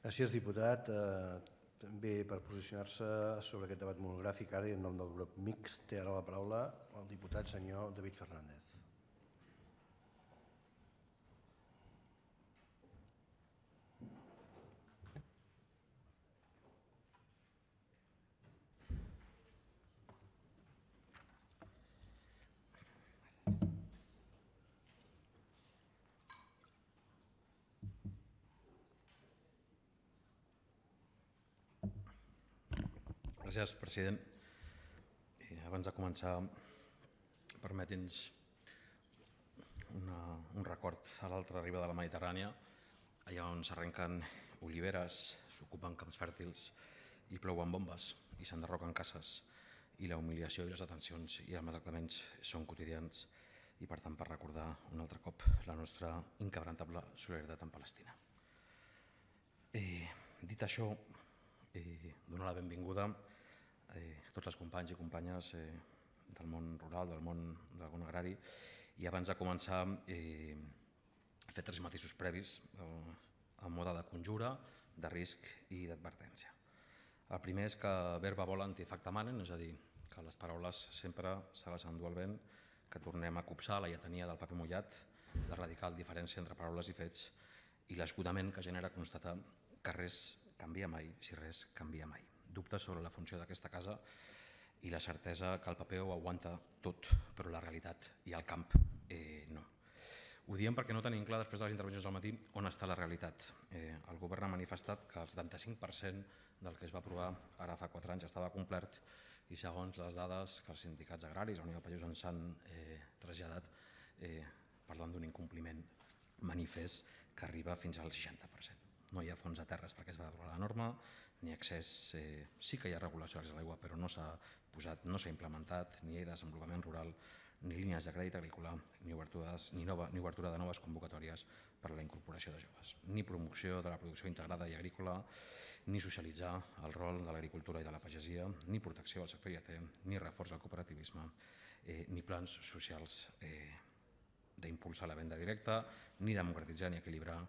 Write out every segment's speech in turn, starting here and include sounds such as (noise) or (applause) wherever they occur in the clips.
Gràcies, diputat. Eh, també per posicionar-se sobre aquest debat monogràfic ara en nom del grup mixt té ara la paraula el diputat senyor David Fernández. Gràcies, president. Eh, abans de començar, permeti'ns un record a l'altra riba de la Mediterrània, allà on s'arrenquen oliveres, s'ocupen camps fèrtils i plouen bombes i s'enderroquen cases i la humiliació i les detencions i els maltractaments són quotidians i per tant per recordar un altre cop la nostra inquebrantable solidaritat amb Palestina. Eh, dit això, eh, donar la benvinguda eh, tots els companys i companyes eh, del món rural, del món del món agrari, i abans de començar eh, fer tres matisos previs eh, en mode de conjura, de risc i d'advertència. El primer és que verba vola antifacta manen, és a dir, que les paraules sempre se les endú el vent, que tornem a copsar la lletania del paper mullat, de radical diferència entre paraules i fets i l'escudament que genera constatar que res canvia mai si res canvia mai dubtes sobre la funció d'aquesta casa i la certesa que el paper ho aguanta tot, però la realitat i el camp eh, no. Ho diem perquè no tenim clar, després de les intervencions del matí, on està la realitat. Eh, el govern ha manifestat que el 75% del que es va aprovar ara fa 4 anys estava complert i segons les dades que els sindicats agraris, la Unió de Pagesos ens han eh, traslladat, eh, parlant d'un incompliment manifest que arriba fins al 60%. No hi ha fons de terres perquè es va aprovar la norma, ni accés, eh, sí que hi ha regulació de l'aigua, però no s'ha posat, no s'ha implementat ni llei de desenvolupament rural, ni línies de crèdit agrícola, ni, ni, nova, ni obertura de noves convocatòries per a la incorporació de joves, ni promoció de la producció integrada i agrícola, ni socialitzar el rol de l'agricultura i de la pagesia, ni protecció al sector lleter, ni reforç al cooperativisme, eh, ni plans socials eh, d'impulsar la venda directa, ni democratitzar ni equilibrar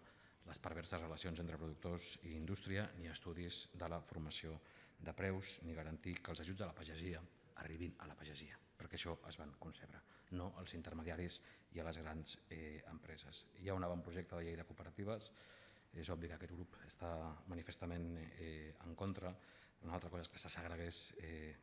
les perverses relacions entre productors i indústria, ni estudis de la formació de preus, ni garantir que els ajuts a la pagesia arribin a la pagesia, perquè això es van concebre, no als intermediaris i a les grans eh, empreses. Hi ha un avantprojecte de llei de cooperatives, és obvi que aquest grup està manifestament eh, en contra. Una altra cosa és que se segregués eh,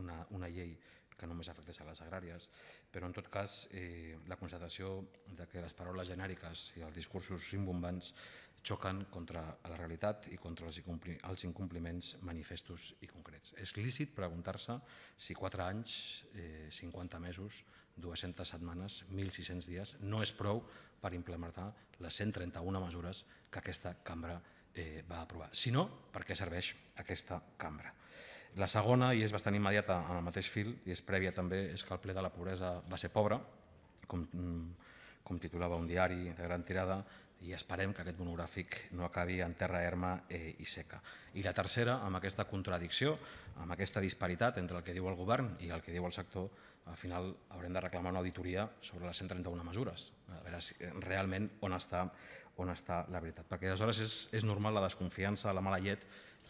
una, una llei que només afectés a les agràries, però en tot cas eh, la constatació de que les paraules genèriques i els discursos rimbombants xoquen contra la realitat i contra els incompliments manifestos i concrets. És lícit preguntar-se si 4 anys, eh, 50 mesos, 200 setmanes, 1.600 dies no és prou per implementar les 131 mesures que aquesta cambra eh, va aprovar. Si no, per què serveix aquesta cambra? La segona, i és bastant immediata en el mateix fil, i és prèvia també, és que el ple de la pobresa va ser pobre, com, com titulava un diari de gran tirada, i esperem que aquest monogràfic no acabi en terra erma eh, i seca. I la tercera, amb aquesta contradicció, amb aquesta disparitat entre el que diu el govern i el que diu el sector, al final haurem de reclamar una auditoria sobre les 131 mesures, a veure si, eh, realment on està, on està la veritat. Perquè aleshores és, és normal la desconfiança, la mala llet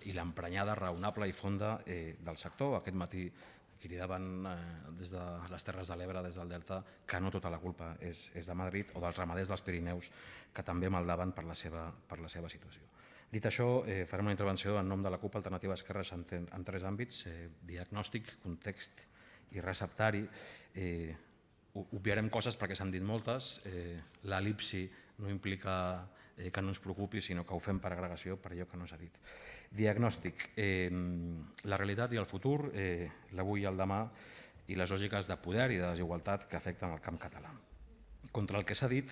i l'emprenyada raonable i fonda eh, del sector. Aquest matí cridaven eh, des de les Terres de l'Ebre, des del Delta, que no tota la culpa és, és de Madrid o dels ramaders dels Pirineus, que també maldaven per la seva, per la seva situació. Dit això, eh, farem una intervenció en nom de la CUP Alternativa Esquerres en, en tres àmbits, eh, diagnòstic, context i receptari. Eh, obviarem coses perquè s'han dit moltes, eh, l'elipsi no implica eh, que no ens preocupi, sinó que ho fem per agregació per allò que no s'ha dit. Diagnòstic. Eh, la realitat i el futur, eh, l'avui i el demà, i les lògiques de poder i de desigualtat que afecten el camp català. Contra el que s'ha dit,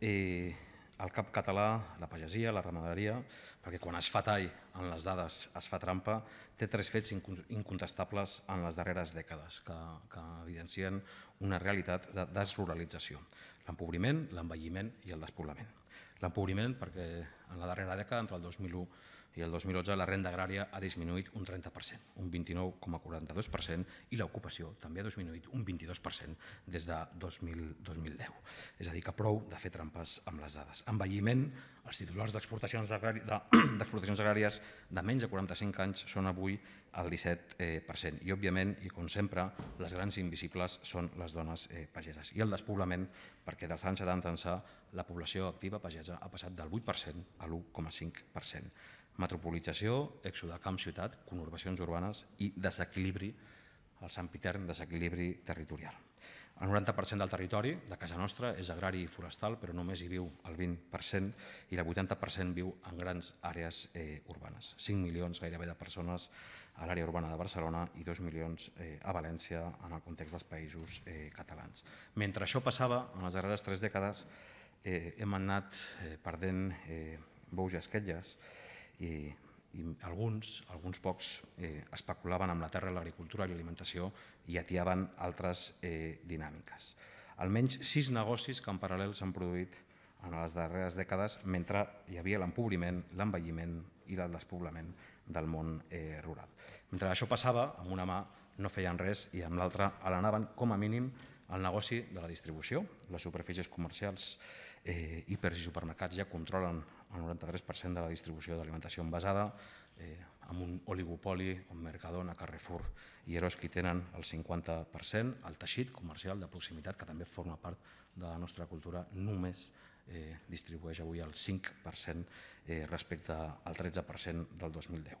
eh, el camp català, la pagesia, la ramaderia, perquè quan es fa tall en les dades es fa trampa, té tres fets incontestables en les darreres dècades que, que evidencien una realitat de desruralització. L'empobriment, l'envelliment i el despoblament. L'empobriment perquè En la darrera dècada, entre el 2001 i el 2011, la renda agrària ha disminuït un 30%, un 29,42%, i l'ocupació també ha disminuït un 22% des de 2000, 2010. És a dir, que prou de fer trampes amb les dades. Envelliment, els titulars d'exportacions agràries, de, (clears throat) agràries de menys de 45 anys són avui el 17%. I, òbviament, i com sempre, les grans invisibles són les dones eh, pageses. I el despoblament, perquè dels anys 70 ençà la població activa pagesa ha passat del 8% a l'1,5%. Metropolització, èxode camp-ciutat, conurbacions urbanes i desequilibri, el sempitern desequilibri territorial. El 90% del territori de casa nostra és agrari i forestal, però només hi viu el 20% i el 80% viu en grans àrees eh, urbanes. 5 milions gairebé de persones a l'àrea urbana de Barcelona i 2 milions eh, a València en el context dels països eh, catalans. Mentre això passava, en les darreres tres dècades eh, hem anat eh, perdent eh, bous i esquetlles i i alguns, alguns pocs, eh, especulaven amb la terra, l'agricultura i l'alimentació i atiaven altres eh, dinàmiques. Almenys sis negocis que en paral·lel s'han produït en les darreres dècades mentre hi havia l'empobriment, l'envelliment i el despoblament del món eh, rural. Mentre això passava, amb una mà no feien res i amb l'altra l'anaven com a mínim el negoci de la distribució. Les superfícies comercials, eh, hipers i supermercats ja controlen el 93% de la distribució d'alimentació envasada, eh, amb un oligopoli on Mercadona, Carrefour i Eroski tenen el 50%, el teixit comercial de proximitat, que també forma part de la nostra cultura, només eh, distribueix avui el 5% eh, respecte al 13% del 2010.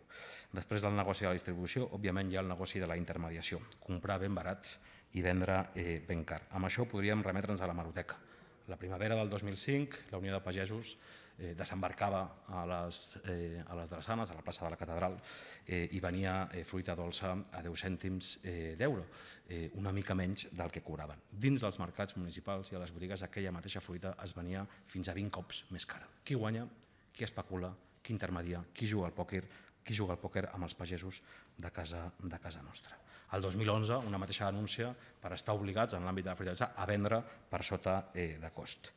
Després del negoci de la distribució, òbviament hi ha el negoci de la intermediació, comprar ben barat i vendre eh, ben car. Amb això podríem remetre'ns a la maroteca. La primavera del 2005, la Unió de Pagesos eh, desembarcava a les, eh, a les drassanes, a la plaça de la Catedral, eh, i venia eh, fruita dolça a 10 cèntims eh, d'euro, eh, una mica menys del que cobraven. Dins dels mercats municipals i a les botigues aquella mateixa fruita es venia fins a 20 cops més cara. Qui guanya? Qui especula? Qui intermedia? Qui juga al pòquer? Qui juga al pòquer amb els pagesos de casa, de casa nostra? El 2011, una mateixa denúncia per estar obligats en l'àmbit de la fruita a vendre per sota eh, de cost.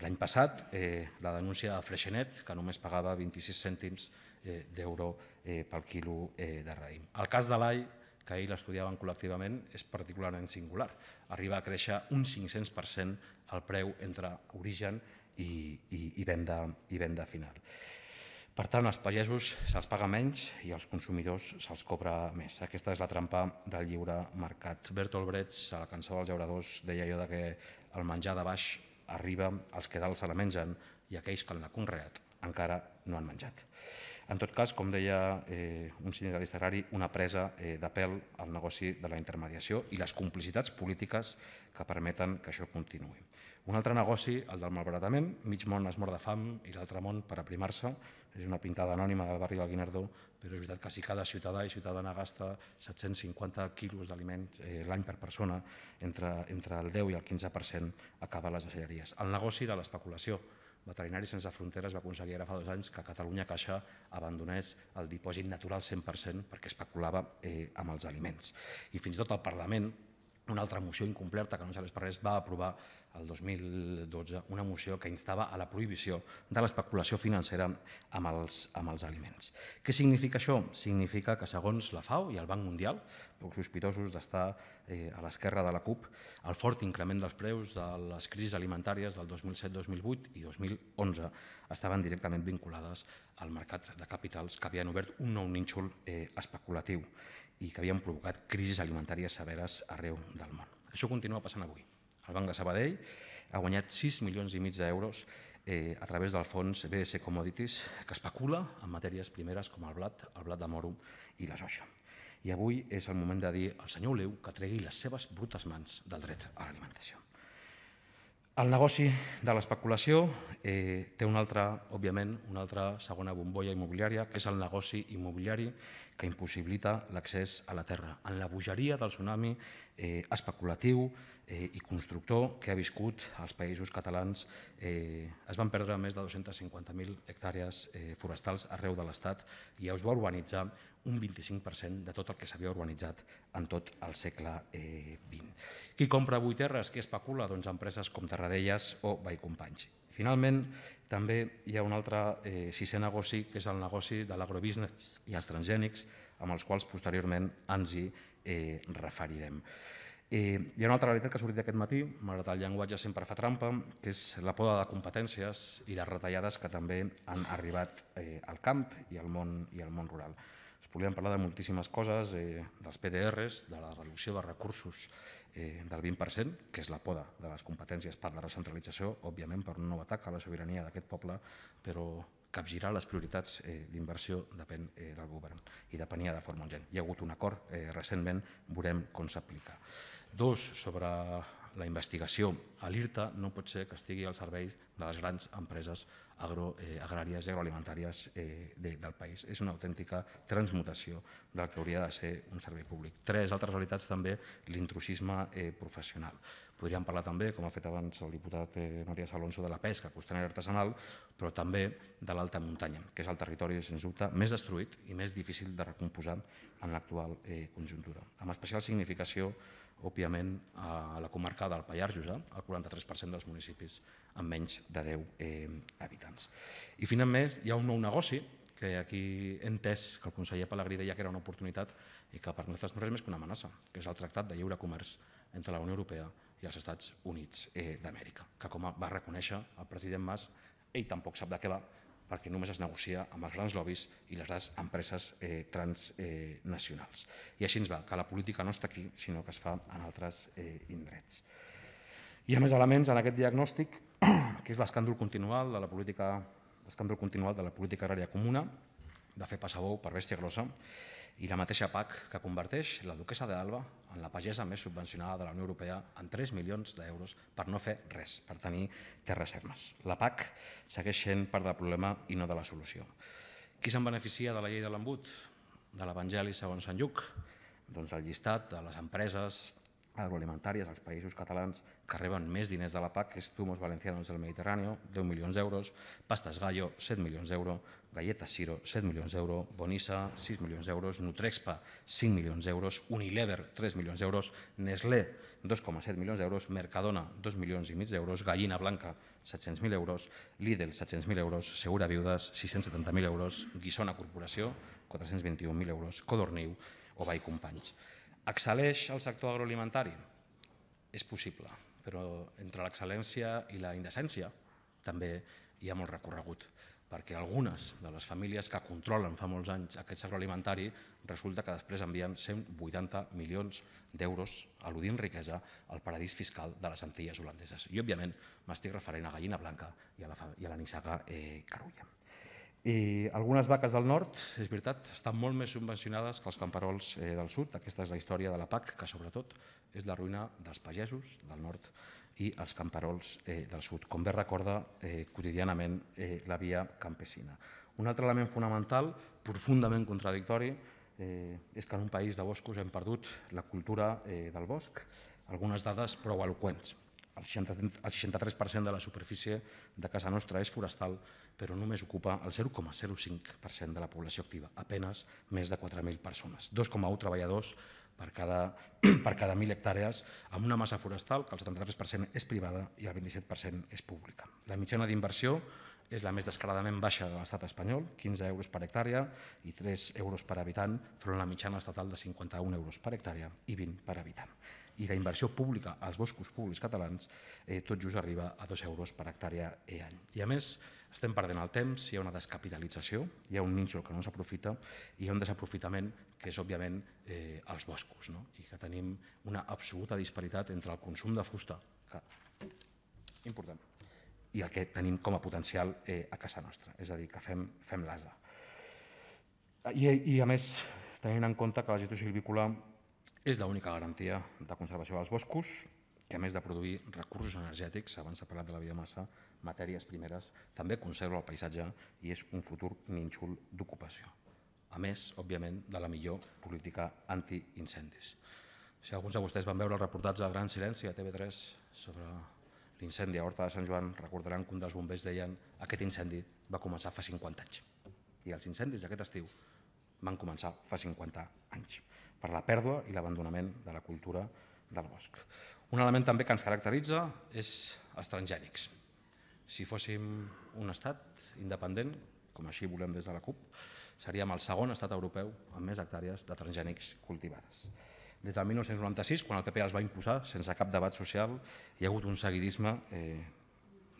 L'any passat, eh, la denúncia de Freixenet, que només pagava 26 cèntims eh, d'euro eh, pel quilo eh, de raïm. El cas de l'AI, que ahir l'estudiaven col·lectivament, és particularment singular. Arriba a créixer un 500% el preu entre origen i, i, i, venda, i venda final. Per tant, als pagesos se'ls paga menys i als consumidors se'ls cobra més. Aquesta és la trampa del lliure mercat. Bertolt Brecht, a la cançó dels llauradors, deia allò de que el menjar de baix arriba als que dalt se la mengen i aquells que l'han conreat encara no han menjat. En tot cas, com deia eh, un sindicalista agrari, una presa eh, de pèl al negoci de la intermediació i les complicitats polítiques que permeten que això continuï. Un altre negoci, el del malbaratament, mig món es mor de fam i l'altre món per aprimar-se, és una pintada anònima del barri del Guinardó, però és veritat que si cada ciutadà i ciutadana gasta 750 quilos d'aliments eh, l'any per persona, entre, entre el 10 i el 15% acaba a les deixalleries. El negoci de l'especulació. Veterinaris Sense Fronteres va aconseguir ara fa dos anys que Catalunya Caixa abandonés el dipòsit natural 100% perquè especulava eh, amb els aliments. I fins i tot el Parlament, una altra moció incomplerta que no serveix per res, va aprovar el 2012 una moció que instava a la prohibició de l'especulació financera amb els, amb els aliments. Què significa això? Significa que segons la FAO i el Banc Mundial, poc sospitosos d'estar eh, a l'esquerra de la CUP, el fort increment dels preus de les crisis alimentàries del 2007, 2008 i 2011 estaven directament vinculades al mercat de capitals que havien obert un nou nínxol eh, especulatiu i que havien provocat crisis alimentàries severes arreu del món. Això continua passant avui. El Banc de Sabadell ha guanyat 6 milions i mig d'euros eh, a través del fons BS Commodities, que especula en matèries primeres com el blat, el blat de moro i la soja. I avui és el moment de dir al senyor Oleu que tregui les seves brutes mans del dret a l'alimentació. El negoci de l'especulació eh, té una altra, òbviament, una altra segona bombolla immobiliària, que és el negoci immobiliari que impossibilita l'accés a la terra. En la bogeria del tsunami eh, especulatiu, eh, i constructor que ha viscut als països catalans. Eh, es van perdre més de 250.000 hectàrees eh, forestals arreu de l'Estat i es va urbanitzar un 25% de tot el que s'havia urbanitzat en tot el segle eh, XX. Qui compra avui terres? Qui especula? Doncs empreses com Terradellas o Vallcompanys. Finalment, també hi ha un altre eh, sisè negoci, que és el negoci de l'agrobusiness i els transgènics, amb els quals posteriorment ens hi eh, referirem. Eh, hi ha una altra realitat que ha sortit aquest matí, malgrat el llenguatge sempre fa trampa, que és la poda de competències i les retallades que també han arribat eh, al camp i al món, i al món rural. Es podrien parlar de moltíssimes coses, eh, dels PDRs, de la reducció de recursos eh, del 20%, que és la poda de les competències per la recentralització, òbviament per un nou atac a la sobirania d'aquest poble, però capgirar les prioritats eh, d'inversió depèn eh, del govern i depenia de forma urgent. Hi ha hagut un acord eh, recentment, veurem com s'aplica. Dos, sobre la investigació a l'IRTA no pot ser que estigui al servei de les grans empreses agro, eh, agràries i agroalimentàries eh, de, del país. És una autèntica transmutació del que hauria de ser un servei públic. Tres altres realitats també, l'intrusisme eh, professional. Podríem parlar també, com ha fet abans el diputat eh, Matías Alonso, de la pesca costanera artesanal, però també de l'alta muntanya, que és el territori, sens dubte, més destruït i més difícil de recomposar en l'actual eh, conjuntura. Amb especial significació, òbviament, a la comarca del Pallars Jussà, el 43% dels municipis amb menys de 10 eh, habitants. I finalment hi ha un nou negoci que aquí he entès que el conseller Pellegrí deia que era una oportunitat i que per nosaltres no és més que una amenaça, que és el Tractat de Lliure Comerç entre la Unió Europea i els Estats Units eh, d'Amèrica, que com va reconèixer el president Mas, ell tampoc sap de què va, perquè només es negocia amb els grans lobbies i les grans empreses eh, transnacionals. Eh, I així ens va, que la política no està aquí, sinó que es fa en altres eh, indrets. Hi ha més elements en aquest diagnòstic, (clears throat) que és l'escàndol continual de la política l'escàndol continual de la política agrària comuna, de fer passar bou per bèstia grossa, i la mateixa PAC que converteix la duquesa d'Alba en la pagesa més subvencionada de la Unió Europea en 3 milions d'euros per no fer res, per tenir terres ermes. La PAC segueix sent part del problema i no de la solució. Qui se'n beneficia de la llei de l'embut? De l'Evangeli segons Sant Lluc? Doncs el llistat de les empreses agroalimentàries als països catalans que reben més diners de la PAC, que és Zumos Valencianos del Mediterrani, 10 milions d'euros, Pastas Gallo, 7 milions d'euros, Galletas Siro, 7 milions d'euros, Bonissa, 6 milions d'euros, Nutrexpa, 5 milions d'euros, Unilever, 3 milions d'euros, Nestlé, 2,7 milions d'euros, Mercadona, 2 milions i mig d'euros, Gallina Blanca, 700.000 euros, Lidl, 700.000 euros, Segura Viudes, 670.000 euros, Guissona Corporació, 421.000 euros, Codorniu o Vall Companys. Excel·leix el sector agroalimentari? És possible, però entre l'excel·lència i la indecència també hi ha molt recorregut perquè algunes de les famílies que controlen fa molts anys aquest sector alimentari resulta que després envien 180 milions d'euros al·ludint riquesa al paradís fiscal de les Antilles holandeses. I, òbviament, m'estic referint a Gallina Blanca i a la, i a la nissaga eh, Carulla. I algunes vaques del nord, és veritat, estan molt més subvencionades que els camperols eh, del sud. Aquesta és la història de la PAC, que sobretot és la ruïna dels pagesos del nord i els camperols eh, del sud, com bé recorda eh, quotidianament eh, la via campesina. Un altre element fonamental, profundament contradictori, eh, és que en un país de boscos hem perdut la cultura eh, del bosc. Algunes dades prou eloquents. El 63% de la superfície de casa nostra és forestal, però només ocupa el 0,05% de la població activa, apenes més de 4.000 persones. 2,1 treballadors per cada, (clears throat) per cada 1.000 hectàrees, amb una massa forestal que el 73% és privada i el 27% és pública. La mitjana d'inversió és la més descaradament baixa de l'estat espanyol, 15 euros per hectàrea i 3 euros per habitant, front a la mitjana estatal de 51 euros per hectàrea i 20 per habitant i la inversió pública als boscos públics catalans eh, tot just arriba a 2 euros per hectàrea i any. I a més, estem perdent el temps, hi ha una descapitalització, hi ha un nínxol que no s'aprofita i hi ha un desaprofitament que és, òbviament, eh, els boscos, no? i que tenim una absoluta disparitat entre el consum de fusta, que important, i el que tenim com a potencial eh, a casa nostra, és a dir, que fem, fem l'asa. I, I, a més, tenint en compte que la gestió silvícola és l'única garantia de conservació dels boscos, que a més de produir recursos energètics, abans s'ha parlat de la biomassa, matèries primeres, també conserva el paisatge i és un futur nínxol d'ocupació. A més, òbviament, de la millor política antiincendis. Si alguns de vostès van veure el reportatge de Gran Silenci a TV3 sobre l'incendi a Horta de Sant Joan, recordaran que un dels bombers deien aquest incendi va començar fa 50 anys. I els incendis d'aquest estiu van començar fa 50 anys per la pèrdua i l'abandonament de la cultura del bosc. Un element també que ens caracteritza és els transgènics. Si fóssim un estat independent, com així volem des de la CUP, seríem el segon estat europeu amb més hectàrees de transgènics cultivades. Des del 1996, quan el PP els va imposar, sense cap debat social, hi ha hagut un seguidisme eh,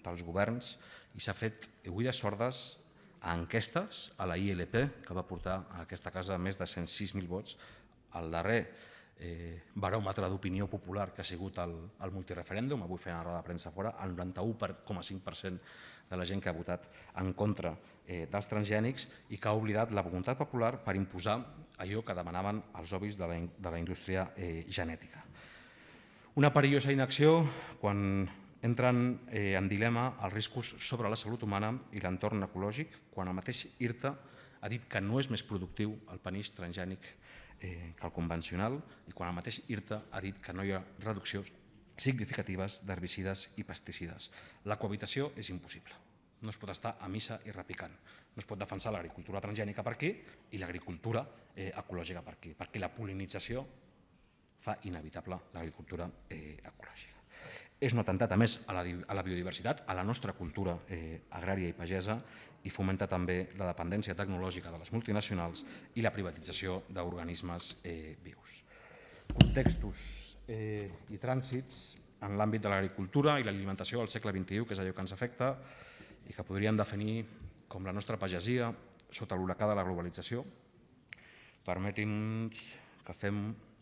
dels governs i s'ha fet oïdes sordes a enquestes, a la ILP, que va portar a aquesta casa més de 106.000 vots, el darrer eh, baròmetre d'opinió popular que ha sigut el, el multireferèndum, avui feien una roda de premsa fora, el 91,5% de la gent que ha votat en contra eh, dels transgènics i que ha oblidat la voluntat popular per imposar allò que demanaven els obvis de la, de la indústria eh, genètica. Una perillosa inacció quan entren eh, en dilema els riscos sobre la salut humana i l'entorn ecològic, quan el mateix IRTA ha dit que no és més productiu el panís transgènic eh, que el convencional i quan el mateix IRTA ha dit que no hi ha reduccions significatives d'herbicides i pesticides. La cohabitació és impossible. No es pot estar a missa i repicant. No es pot defensar l'agricultura transgènica per aquí i l'agricultura eh, ecològica per aquí, perquè la polinització fa inevitable l'agricultura eh, ecològica. És un atemptat, a més, a la, a la biodiversitat, a la nostra cultura eh, agrària i pagesa i fomenta també la dependència tecnològica de les multinacionals i la privatització d'organismes eh, vius. Contextos eh, i trànsits en l'àmbit de l'agricultura i l'alimentació al segle XXI, que és allò que ens afecta i que podríem definir com la nostra pagesia sota l'huracà de la globalització. Permeti'ns que fem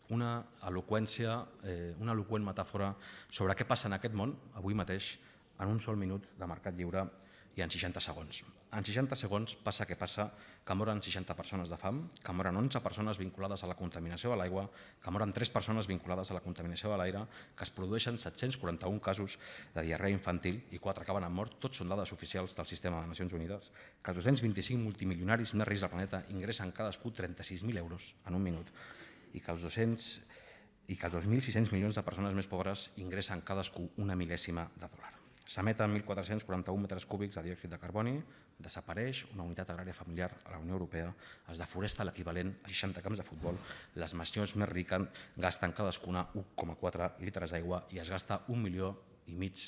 una eloqüència, eh, una eloqüent metàfora sobre què passa en aquest món avui mateix en un sol minut de mercat lliure i en 60 segons. En 60 segons passa que passa que moren 60 persones de fam, que moren 11 persones vinculades a la contaminació de l'aigua, que moren 3 persones vinculades a la contaminació de l'aire, que es produeixen 741 casos de diarrea infantil i 4 acaben en mort, tots són dades oficials del sistema de Nacions Unides, que els 225 multimilionaris més rics del planeta ingressen cadascú 36.000 euros en un minut i que els 200 i que els 2.600 milions de persones més pobres ingressen cadascú una mil·lèsima de dòlar. S'emeten 1.441 metres cúbics de diòxid de carboni, desapareix una unitat agrària familiar a la Unió Europea, es deforesta l'equivalent a 60 camps de futbol, les nacions més riques gasten cadascuna 1,4 litres d'aigua i es gasta un milió i mig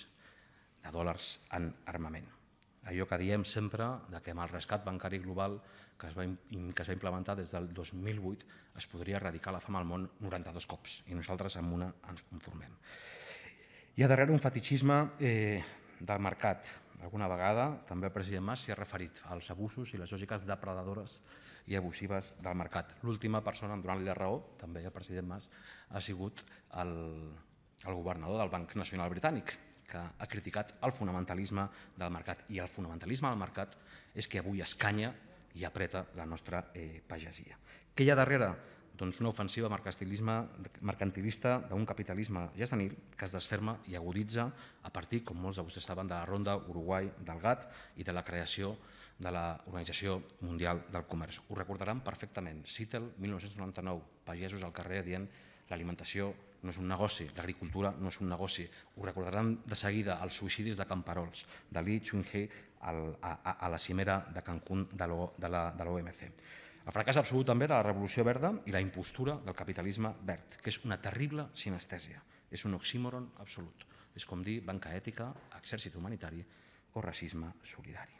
de dòlars en armament. Allò que diem sempre de que amb el rescat bancari global que es va, que es va implementar des del 2008 es podria erradicar la fam al món 92 cops i nosaltres amb una ens conformem. Hi ha darrere un fetichisme eh, del mercat. Alguna vegada també el president Mas s'hi ha referit als abusos i les lògiques depredadores i abusives del mercat. L'última persona en donar-li la raó, també el president Mas, ha sigut el, el governador del Banc Nacional Britànic, que ha criticat el fonamentalisme del mercat. I el fonamentalisme del mercat és que avui escanya i apreta la nostra eh, pagesia. Què hi ha darrere? Doncs una ofensiva mercantilista d'un capitalisme jacenil que es desferma i aguditza a partir, com molts de vostès saben, de la ronda Uruguai del GATT i de la creació de l'Organització Mundial del Comerç. Ho recordaran perfectament. Citel, 1999, pagesos al carrer dient l'alimentació no és un negoci, l'agricultura no és un negoci. Ho recordaran de seguida els suïcidis de Camperols, de Li Chunhei a, a, a la cimera de Cancún de l'OMC. El fracàs absolut també de la revolució verda i la impostura del capitalisme verd, que és una terrible sinestèsia. És un oxímoron absolut. És com dir banca ètica, exèrcit humanitari o racisme solidari.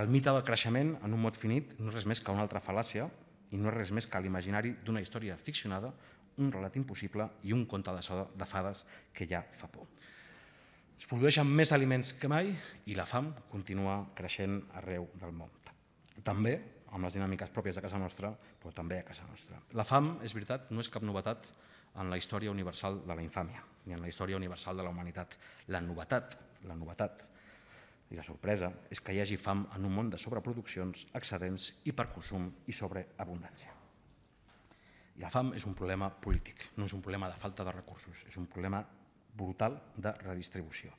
El mite del creixement en un mot finit no és res més que una altra fal·làcia i no és res més que l'imaginari d'una història ficcionada un relat impossible i un conte de fades que ja fa por. Es produeixen més aliments que mai i la fam continua creixent arreu del món. També amb les dinàmiques pròpies de casa nostra, però també a casa nostra. La fam, és veritat, no és cap novetat en la història universal de la infàmia, ni en la història universal de la humanitat. La novetat, la novetat i la sorpresa és que hi hagi fam en un món de sobreproduccions, excedents, hiperconsum i sobreabundància. La fam és un problema polític, no és un problema de falta de recursos, és un problema brutal de redistribució.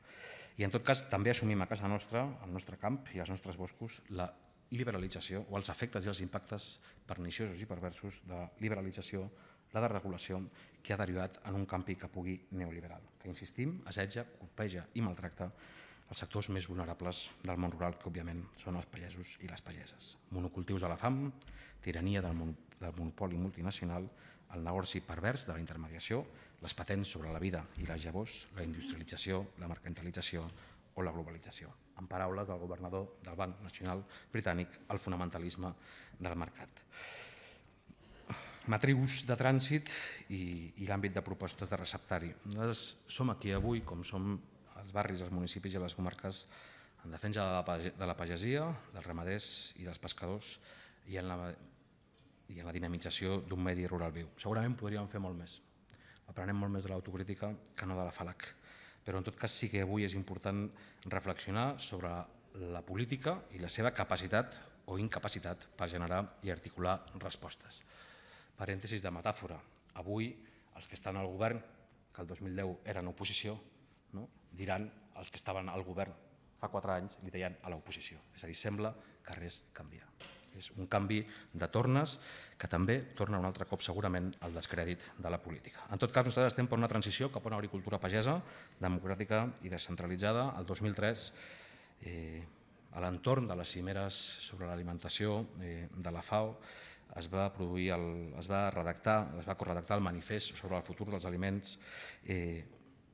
I en tot cas també assumim a casa nostra, al nostre camp i als nostres boscos, la liberalització o els efectes i els impactes perniciosos i perversos de la liberalització, la desregulació que ha derivat en un campi que pugui neoliberal, que, insistim, assetja, colpeja i maltracta els sectors més vulnerables del món rural, que òbviament són els pagesos i les pageses. Monocultius a la fam, tirania del, mon del monopoli multinacional, el negoci pervers de la intermediació, les patents sobre la vida i les llavors, la industrialització, la mercantilització o la globalització. en paraules del governador del Banc Nacional Britànic, el fonamentalisme del mercat. Matrius de trànsit i, i l'àmbit de propostes de receptari. Nosaltres som aquí avui, com som als barris, als municipis i les comarques, en defensa de la pagesia, dels ramaders i dels pescadors i en la, i en la dinamització d'un medi rural viu. Segurament podríem fer molt més. Aprenem molt més de l'autocrítica que no de la FALAC. Però en tot cas sí que avui és important reflexionar sobre la política i la seva capacitat o incapacitat per generar i articular respostes. Parèntesis de metàfora. Avui els que estan al govern, que el 2010 eren oposició, no? diran els que estaven al govern fa quatre anys li deien a l'oposició. És a dir, sembla que res canvia. És un canvi de tornes que també torna un altre cop segurament al descrèdit de la política. En tot cas, nosaltres estem per una transició cap a una agricultura pagesa, democràtica i descentralitzada. El 2003, eh, a l'entorn de les cimeres sobre l'alimentació eh, de la FAO, es va produir el, es va redactar, es va corredactar el manifest sobre el futur dels aliments eh,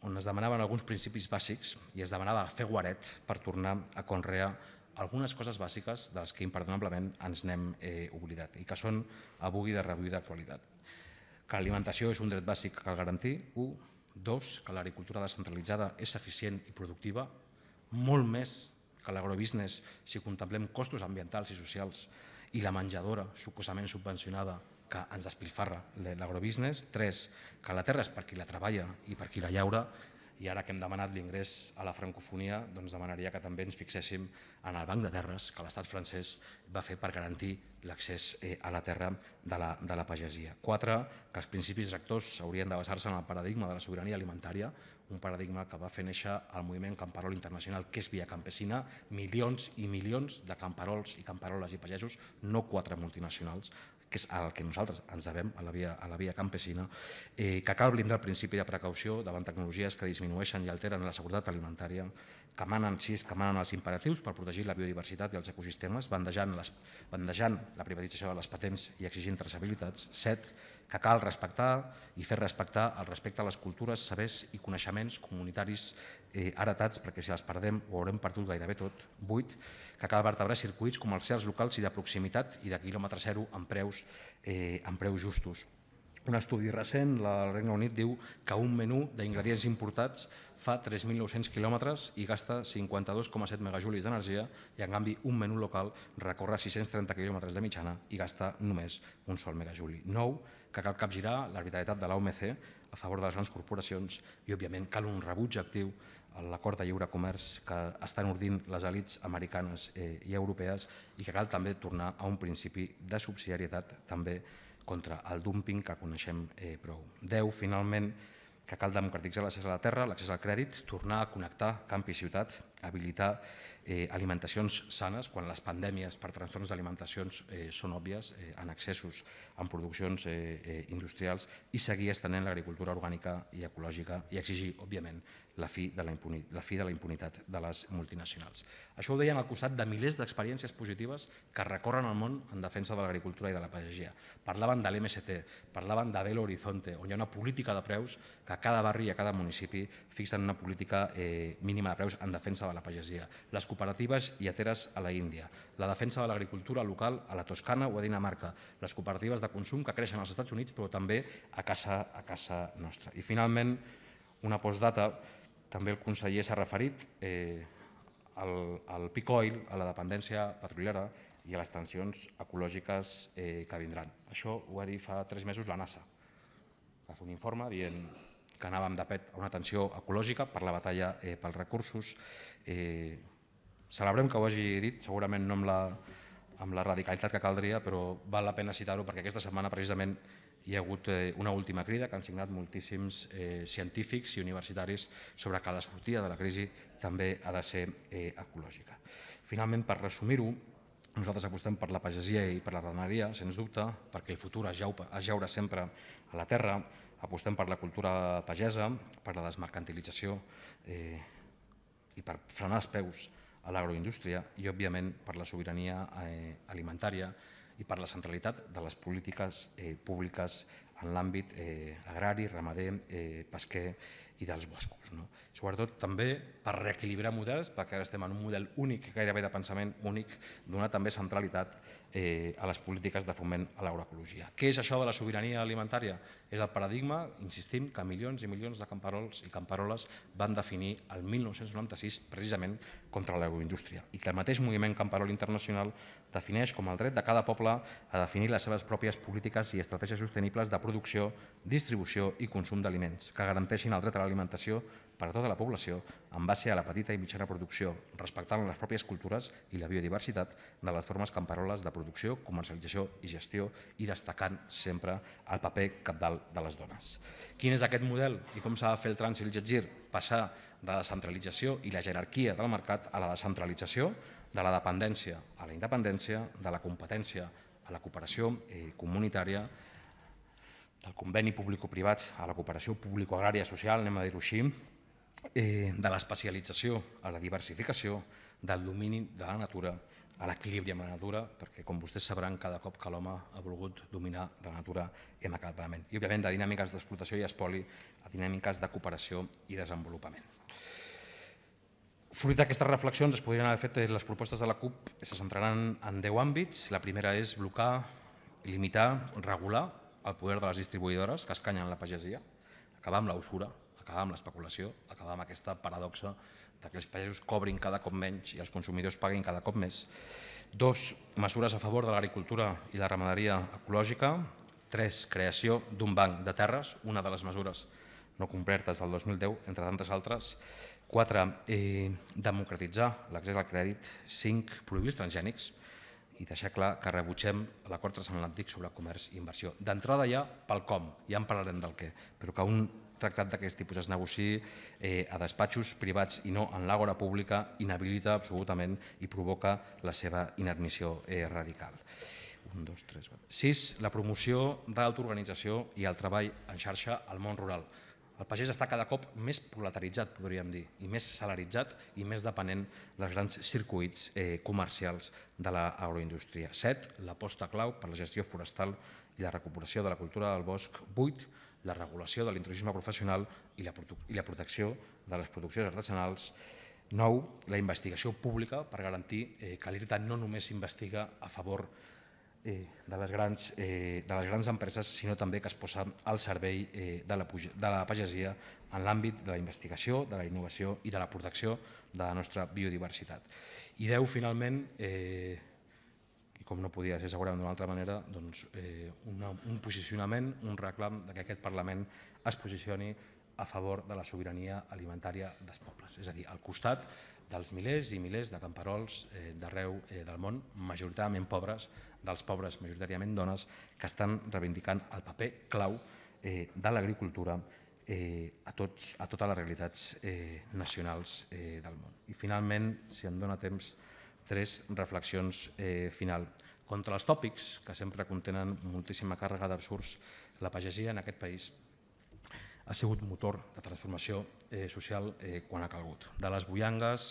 on es demanaven alguns principis bàsics i es demanava fer guaret per tornar a conrear algunes coses bàsiques de les que imperdonablement ens n'hem eh, oblidat i que són avui de rebuda d'actualitat. Que l'alimentació és un dret bàsic que cal garantir, un. Dos, que l'agricultura descentralitzada és eficient i productiva, molt més que l'agrobusiness si contemplem costos ambientals i socials i la menjadora sucosament subvencionada que ens despilfarra l'agrobusiness. Tres, que la terra és per qui la treballa i per qui la llaura i ara que hem demanat l'ingrés a la francofonia doncs demanaria que també ens fixéssim en el banc de terres que l'estat francès va fer per garantir l'accés eh, a la terra de la, de la pagesia. Quatre, que els principis rectors haurien de basar-se en el paradigma de la sobirania alimentària, un paradigma que va fer néixer el moviment Camperol Internacional, que és via campesina, milions i milions de camperols i camperoles i pagesos, no quatre multinacionals, que és el que nosaltres ens devem a la via, a la via campesina, eh, que cal blindar el principi de precaució davant tecnologies que disminueixen i alteren la seguretat alimentària, que manen, sis, que manen els imperatius per protegir la biodiversitat i els ecosistemes, bandejant, les, bandejant la privatització de les patents i exigint traçabilitats. Set, que cal respectar i fer respectar el respecte a les cultures, sabers i coneixements comunitaris eh, heretats, perquè si els perdem ho haurem perdut gairebé tot. Vuit, que cal vertebrar circuits comercials locals i de proximitat i de quilòmetre zero amb preus, eh, amb preus justos. Un estudi recent, el Regne Unit diu que un menú d'ingredients importats fa 3.900 quilòmetres i gasta 52,7 megajulis d'energia i en canvi un menú local recorre 630 quilòmetres de mitjana i gasta només un sol megajuli. Nou, que cal capgirar l'arbitrarietat de l'OMC a favor de les grans corporacions i, òbviament, cal un rebuig actiu l'acord de lliure comerç que estan ordint les elits americanes eh, i europees i que cal també tornar a un principi de subsidiarietat també contra el dumping que coneixem eh, prou. 10. Finalment, que cal democratitzar l'accés a la terra, l'accés al crèdit, tornar a connectar camp i ciutat, habilitar eh, alimentacions sanes quan les pandèmies per trastorns d'alimentacions eh, són òbvies, eh, en accessos en produccions eh, eh, industrials i seguir estenent l'agricultura orgànica i ecològica i exigir, òbviament, la fi de la, la fi de la impunitat de les multinacionals. Això ho deien al costat de milers d'experiències positives que recorren el món en defensa de l'agricultura i de la pagesia. Parlaven de l'MST, parlaven de Belo Horizonte, on hi ha una política de preus que a cada barri i a cada municipi fixen una política eh, mínima de preus en defensa de la pagesia. Les cooperatives lleteres a la Índia, la defensa de l'agricultura local a la Toscana o a Dinamarca, les cooperatives de consum que creixen als Estats Units però també a casa, a casa nostra. I finalment, una postdata, també el conseller s'ha referit eh, al, al peak oil, a la dependència petroliera i a les tensions ecològiques eh, que vindran. Això ho va dir fa tres mesos la NASA. Va fer un informe dient que anàvem de pet a una tensió ecològica per la batalla eh, pels recursos. Eh, celebrem que ho hagi dit, segurament no amb la, amb la radicalitat que caldria, però val la pena citar-ho perquè aquesta setmana precisament hi ha hagut eh, una última crida que han signat moltíssims eh, científics i universitaris sobre que la sortida de la crisi també ha de ser eh, ecològica. Finalment, per resumir-ho, nosaltres apostem per la pagesia i per la ramaderia, sens dubte, perquè el futur es, jau, es jaure sempre a la terra, apostem per la cultura pagesa, per la desmercantilització eh, i per frenar els peus a l'agroindústria i, òbviament, per la sobirania eh, alimentària i per la centralitat de les polítiques eh, públiques en l'àmbit eh, agrari, ramader, eh, pesquer i dels boscos. No? Sobretot també per reequilibrar models, perquè ara estem en un model únic, gairebé de pensament únic, donar també centralitat eh, a les polítiques de foment a l'agroecologia. Què és això de la sobirania alimentària? És el paradigma, insistim, que milions i milions de camperols i camperoles van definir el 1996 precisament contra l'agroindústria i que el mateix moviment camperol internacional defineix com el dret de cada poble a definir les seves pròpies polítiques i estratègies sostenibles de producció, distribució i consum d'aliments que garanteixin el dret a l'alimentació per a tota la població en base a la petita i mitjana producció, respectant les pròpies cultures i la biodiversitat de les formes camperoles de producció, comercialització i gestió i destacant sempre el paper capdalt de les dones. Quin és aquest model i com s'ha de fer el trànsit gir? Passar de la centralització i la jerarquia del mercat a la descentralització, de la dependència a la independència, de la competència a la cooperació eh, comunitària, del conveni público-privat a la cooperació público-agrària social, anem a dir-ho així, eh, de l'especialització a la diversificació, del domini de la natura a l'equilibri amb la natura, perquè com vostès sabran, cada cop que l'home ha volgut dominar de la natura hem acabat malament. I òbviament de dinàmiques d'explotació i espoli a dinàmiques de cooperació i desenvolupament. Fruit d'aquestes reflexions es podrien haver fet les propostes de la CUP se centraran en 10 àmbits. La primera és blocar, limitar, regular el poder de les distribuïdores que escanyen la pagesia, acabar amb la usura, acabar amb l'especulació, acabar amb aquesta paradoxa de que els pagesos cobrin cada cop menys i els consumidors paguin cada cop més. Dos, mesures a favor de l'agricultura i la ramaderia ecològica. Tres, creació d'un banc de terres, una de les mesures no complertes del 2010, entre tantes altres. Quatre, eh, democratitzar l'accés al crèdit. Cinc, prohibir els transgènics i deixar clar que rebutgem l'acord transatlàntic sobre comerç i inversió. D'entrada ja pel com, ja en parlarem del què, però que un tractat d'aquest tipus es negociï eh, a despatxos privats i no en l'àgora pública inhabilita absolutament i provoca la seva inadmissió eh, radical. Un, dos, tres, Sis, la promoció de l'autoorganització i el treball en xarxa al món rural. El pagès està cada cop més proletaritzat, podríem dir, i més salaritzat i més depenent dels grans circuits eh, comercials de l'agroindústria. Set, l'aposta clau per la gestió forestal i la recuperació de la cultura del bosc. Vuit, la regulació de l'intrusisme professional i la, i la protecció de les produccions artesanals. Nou, la investigació pública per garantir eh, que l'IRTA no només investiga a favor eh, de, les grans, eh, de les grans empreses, sinó també que es posa al servei eh, de, la, de la pagesia en l'àmbit de la investigació, de la innovació i de la protecció de la nostra biodiversitat. I deu, finalment, eh, com no podia ser segurament d'una altra manera, doncs, eh, una, un posicionament, un reclam de que aquest Parlament es posicioni a favor de la sobirania alimentària dels pobles, és a dir, al costat dels milers i milers de camperols eh, d'arreu eh, del món, majoritàriament pobres, dels pobres, majoritàriament dones, que estan reivindicant el paper clau eh, de l'agricultura eh, a, tots, a totes les realitats eh, nacionals eh, del món. I finalment, si em dóna temps, tres reflexions eh, final. Contra els tòpics, que sempre contenen moltíssima càrrega d'absurds, la pagesia en aquest país ha sigut motor de transformació eh, social eh, quan ha calgut. De les bullangues,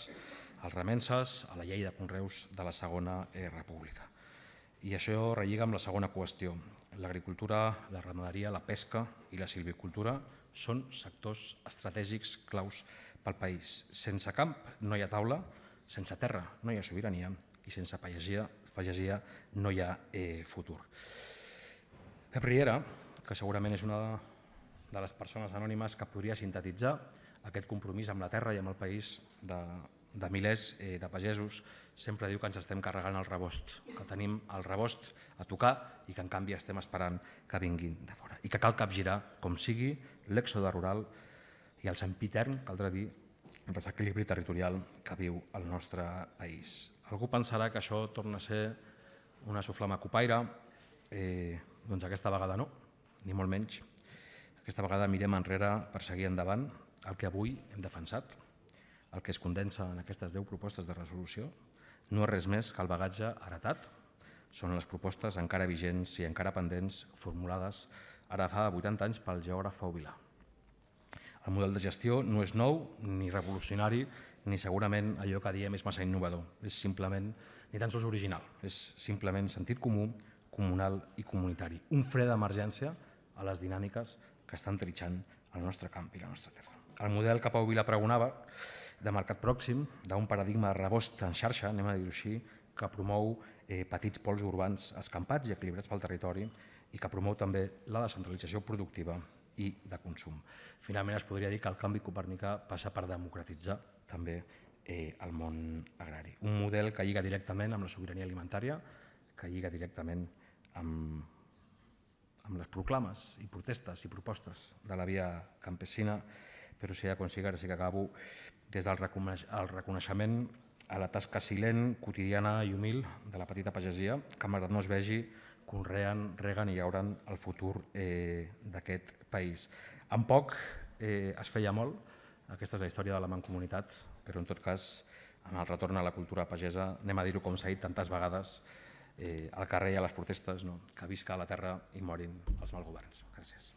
als remenses, a la llei de conreus de la segona eh, república. I això relliga amb la segona qüestió. L'agricultura, la ramaderia, la pesca i la silvicultura són sectors estratègics claus pel país. Sense camp no hi ha taula, sense terra no hi ha sobirania i sense pagesia, pagesia no hi ha eh, futur. Pep Riera, que segurament és una de les persones anònimes que podria sintetitzar aquest compromís amb la terra i amb el país de, de milers eh, de pagesos, sempre diu que ens estem carregant el rebost, que tenim el rebost a tocar i que en canvi estem esperant que vinguin de fora. I que cal capgirar, com sigui, l'èxode rural i el sempitern, caldrà dir, desequilibri territorial que viu el nostre país. Algú pensarà que això torna a ser una soflama copaire, eh, doncs aquesta vegada no, ni molt menys. Aquesta vegada mirem enrere per seguir endavant el que avui hem defensat, el que es condensa en aquestes 10 propostes de resolució, no és res més que el bagatge heretat, són les propostes encara vigents i encara pendents formulades ara fa 80 anys pel geògraf Fau Vilà. El model de gestió no és nou ni revolucionari ni segurament allò que diem és massa innovador. És simplement, ni tan sols original, és simplement sentit comú, comunal i comunitari. Un fre d'emergència a les dinàmiques que estan tritxant el nostre camp i la nostra terra. El model que Pau Vila pregonava de mercat pròxim, d'un paradigma de rebost en xarxa, anem a dir-ho així, que promou eh, petits pols urbans escampats i equilibrats pel territori i que promou també la descentralització productiva i de consum. Finalment es podria dir que el canvi copernicà passa per democratitzar també eh, el món agrari. Un model que lliga directament amb la sobirania alimentària, que lliga directament amb, amb les proclames i protestes i propostes de la via campesina, però si ja consigo, sí que acabo, des del reconeixement a la tasca silent, quotidiana i humil de la petita pagesia, que malgrat no es vegi, conreen, reguen i llauren el futur eh, d'aquest país. En poc eh, es feia molt, aquesta és la història de la mancomunitat, però en tot cas, en el retorn a la cultura pagesa, anem a dir-ho com s'ha dit tantes vegades, eh, al carrer i a les protestes, no? que visca la terra i morin els malgoverns. Gràcies.